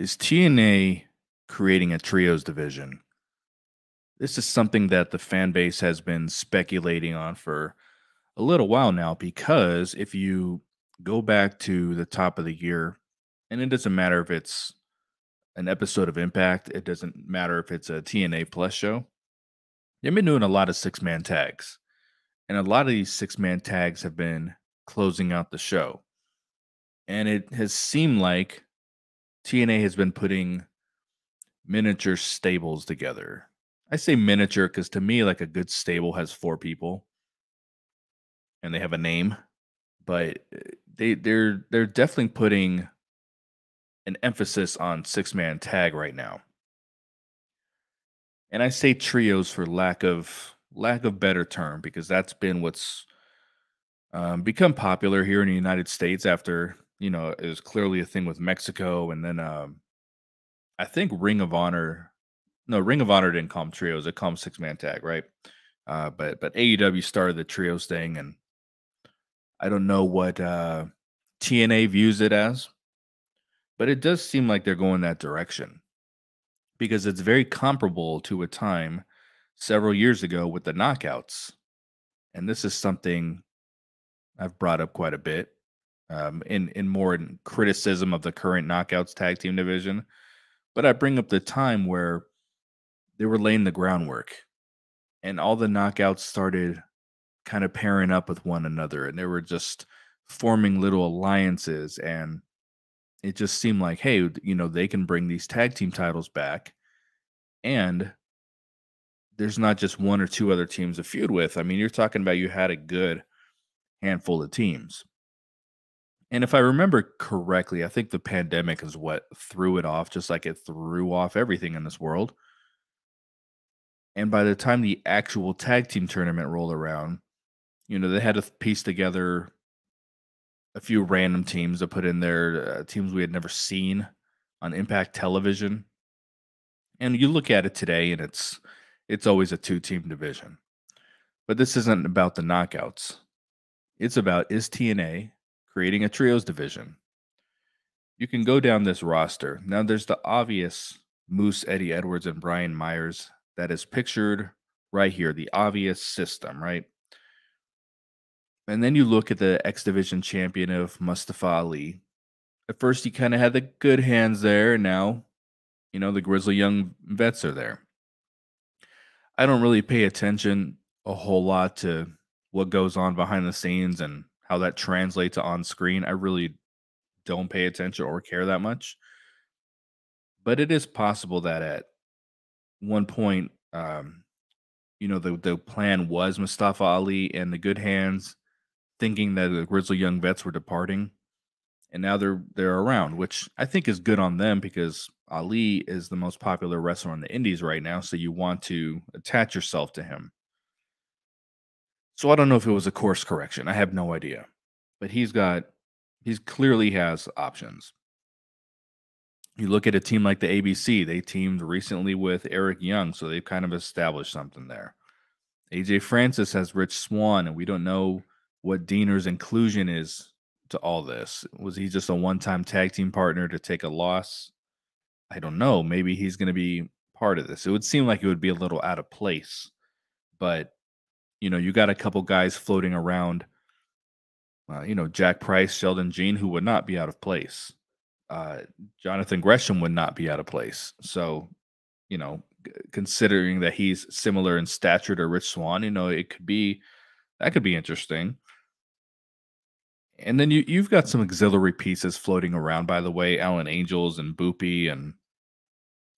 Is TNA creating a trios division? This is something that the fan base has been speculating on for a little while now because if you go back to the top of the year, and it doesn't matter if it's an episode of Impact, it doesn't matter if it's a TNA Plus show, they've been doing a lot of six man tags. And a lot of these six man tags have been closing out the show. And it has seemed like TNA has been putting miniature stables together. I say miniature because to me, like a good stable has four people and they have a name, but uh, they they're they're definitely putting an emphasis on six man tag right now. And I say trios for lack of lack of better term because that's been what's um, become popular here in the United States after you know was clearly a thing with Mexico and then um, I think Ring of Honor no Ring of Honor didn't them trios it called six man tag right uh, but but AEW started the trios thing and I don't know what uh, TNA views it as but it does seem like they're going that direction because it's very comparable to a time several years ago with the knockouts. And this is something I've brought up quite a bit um, in, in more in criticism of the current knockouts tag team division. But I bring up the time where they were laying the groundwork and all the knockouts started kind of pairing up with one another and they were just forming little alliances and it just seemed like, hey, you know, they can bring these tag team titles back. And there's not just one or two other teams to feud with. I mean, you're talking about you had a good handful of teams. And if I remember correctly, I think the pandemic is what threw it off, just like it threw off everything in this world. And by the time the actual tag team tournament rolled around, you know, they had to piece together a few random teams to put in there, uh, teams we had never seen on Impact Television. And you look at it today, and it's it's always a two team division. But this isn't about the knockouts. It's about is TNA creating a trios division. You can go down this roster. Now there's the obvious Moose, Eddie Edwards, and Brian Myers that is pictured right here, the obvious system, right? And then you look at the X Division champion of Mustafa Ali. At first, he kind of had the good hands there, now, you know, the Grizzled Young Vets are there. I don't really pay attention a whole lot to what goes on behind the scenes and how that translates to on screen. I really don't pay attention or care that much. But it is possible that at one point, um, you know, the, the plan was Mustafa Ali and the good hands thinking that the Grizzled Young Vets were departing, and now they're they're around, which I think is good on them because Ali is the most popular wrestler in the Indies right now, so you want to attach yourself to him. So I don't know if it was a course correction. I have no idea, but he's got he's clearly has options. You look at a team like the ABC, they teamed recently with Eric Young, so they've kind of established something there. AJ Francis has Rich Swann, and we don't know what Deaner's inclusion is to all this. Was he just a one-time tag team partner to take a loss? I don't know. Maybe he's going to be part of this. It would seem like it would be a little out of place, but you know, you got a couple guys floating around. Uh, you know, Jack Price, Sheldon Jean, who would not be out of place. Uh, Jonathan Gresham would not be out of place. So, you know, considering that he's similar in stature to Rich Swann, you know, it could be that could be interesting. And then you you've got some auxiliary pieces floating around, by the way, Alan Angels and Boopy, and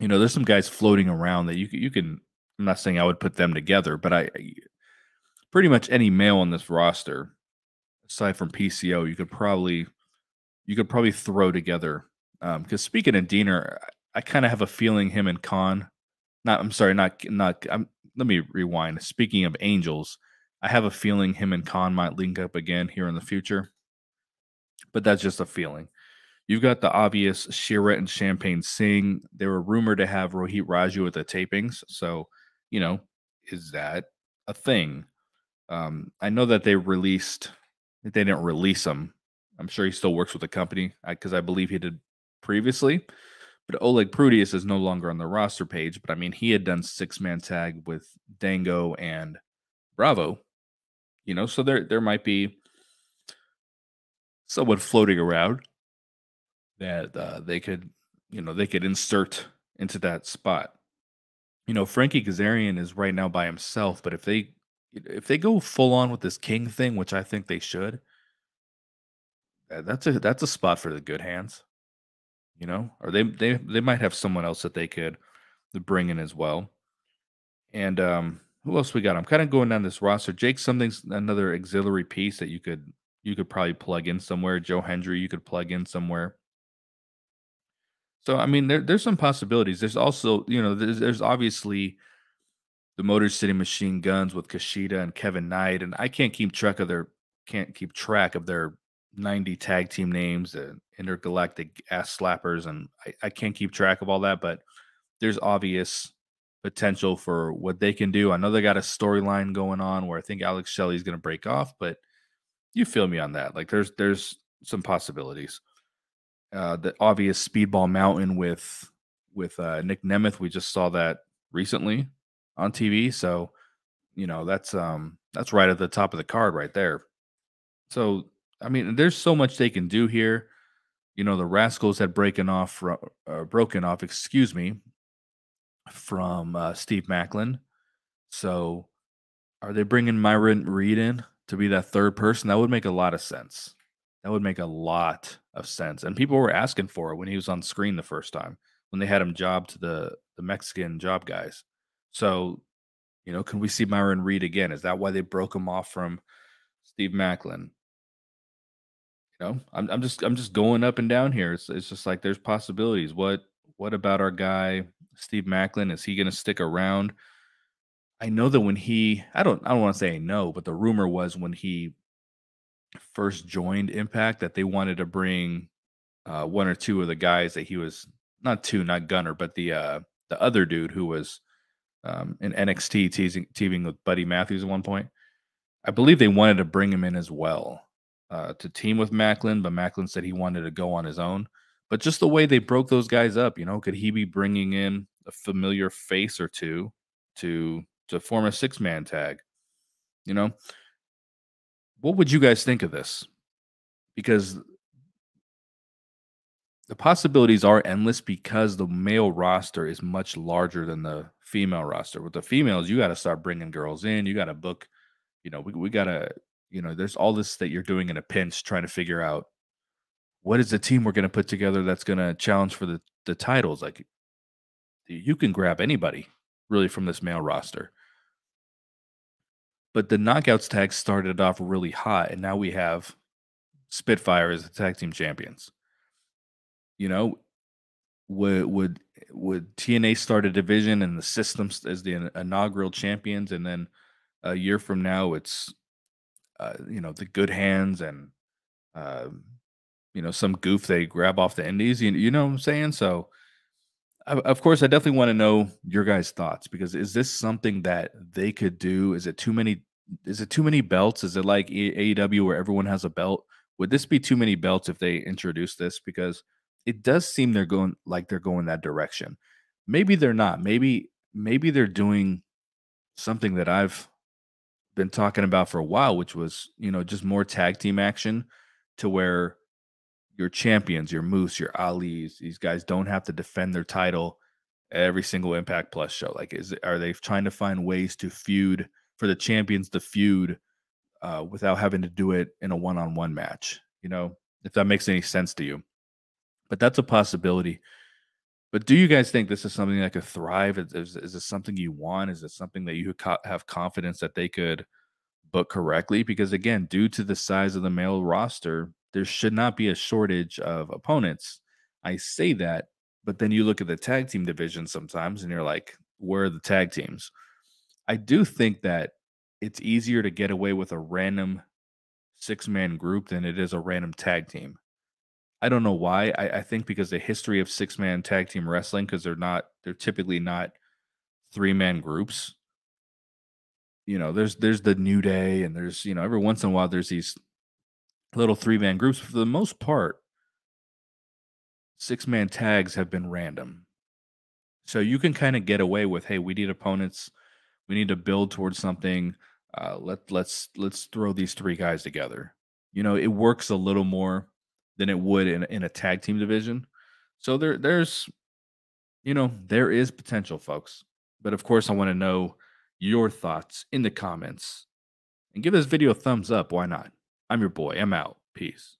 you know, there's some guys floating around that you you can. I'm not saying I would put them together, but I pretty much any male on this roster, aside from PCO, you could probably you could probably throw together. Because um, speaking of Deaner, I, I kind of have a feeling him and Kon. Not, I'm sorry, not not. I'm, let me rewind. Speaking of Angels, I have a feeling him and Kon might link up again here in the future but that's just a feeling. You've got the obvious Shera and Champagne Singh. They were rumored to have Rohit Raju at the tapings. So, you know, is that a thing? Um, I know that they released, they didn't release him. I'm sure he still works with the company because I, I believe he did previously. But Oleg Prudius is no longer on the roster page. But I mean, he had done six man tag with Dango and Bravo. You know, so there there might be someone floating around that uh, they could, you know, they could insert into that spot. You know, Frankie Kazarian is right now by himself, but if they if they go full on with this king thing, which I think they should, that's a that's a spot for the good hands, you know, or they they they might have someone else that they could bring in as well. And um, who else we got? I'm kind of going down this roster. Jake Something's another auxiliary piece that you could you could probably plug in somewhere. Joe Hendry, you could plug in somewhere. So I mean, there, there's some possibilities. There's also, you know, there's, there's obviously the Motor City Machine Guns with Kushida and Kevin Knight, and I can't keep track of their can't keep track of their 90 tag team names and intergalactic ass slappers, and I, I can't keep track of all that, but there's obvious potential for what they can do. I know they got a storyline going on where I think Alex Shelley is going to break off, but you feel me on that. Like there's there's some possibilities. Uh, the obvious Speedball Mountain with with uh, Nick Nemeth, we just saw that recently on TV. So, you know, that's um that's right at the top of the card right there. So, I mean, there's so much they can do here. You know, the Rascalz had broken off, uh, broken off, excuse me, from uh, Steve Maclin. So, are they bringing Myron Reed in to be that third person? That would make a lot of sense. That would make a lot of sense. And people were asking for it when he was on screen the first time, when they had him job to the the Mexican job guys. So, you know, can we see Myron Reed again? Is that why they broke him off from Steve Maclin? You know, I'm I'm just I'm just going up and down here. It's it's just like there's possibilities. What what about our guy Steve Maclin? Is he going to stick around? I know that when he I don't I don't want to say no, but the rumor was when he first joined Impact that they wanted to bring uh, one or two of the guys that he was not two, not Gunner, but the uh, the other dude who was um, in NXT teasing, teaming with Buddy Matthews at one point. I believe they wanted to bring him in as well uh, to team with Maclin, but Maclin said he wanted to go on his own. But just the way they broke those guys up, you know, could he be bringing in a familiar face or two to to form a six man tag? You know, what would you guys think of this? Because the possibilities are endless because the male roster is much larger than the female roster. With the females, you got to start bringing girls in. You got to book, you know, we, we got to, you know, there's all this that you're doing in a pinch trying to figure out what is the team we're going to put together that's going to challenge for the, the titles. Like you can grab anybody really from this male roster. But the knockouts tag started off really hot, and now we have Spitfire as the tag team champions. You know, would would would TNA start a division and the systems as the inaugural champions, and then a year from now it's uh, you know the good hands and uh, you know some goof they grab off the indies. You, you know what I'm saying? So of course, I definitely want to know your guys' thoughts because is this something that they could do? Is it too many? Is it too many belts? Is it like AEW where everyone has a belt? Would this be too many belts if they introduce this? Because it does seem they're going like they're going that direction. Maybe they're not. Maybe maybe they're doing something that I've been talking about for a while, which was you know just more tag team action to where your champions, your Moose, your Ali's, these guys don't have to defend their title every single Impact Plus show. Like, is are they trying to find ways to feud for the champions to feud uh, without having to do it in a one-on-one match? You know, if that makes any sense to you. But that's a possibility. But do you guys think this is something that could thrive? Is, is, is this something you want? Is it something that you have confidence that they could book correctly? Because again, due to the size of the male roster, there should not be a shortage of opponents. I say that, but then you look at the tag team division sometimes and you're like, where are the tag teams? I do think that it's easier to get away with a random six man group than it is a random tag team. I don't know why. I, I think because the history of six man tag team wrestling, because they're not, they're typically not three man groups. You know, there's there's the New Day, and there's you know every once in a while there's these little three man groups. For the most part, six man tags have been random. So you can kind of get away with, hey, we need opponents, we need to build towards something. Uh, let let's let's throw these three guys together. You know, it works a little more than it would in in a tag team division. So there there's you know, there is potential, folks. But of course, I want to know your thoughts in the comments. And give this video a thumbs up. Why not? I'm your boy. I'm out. Peace.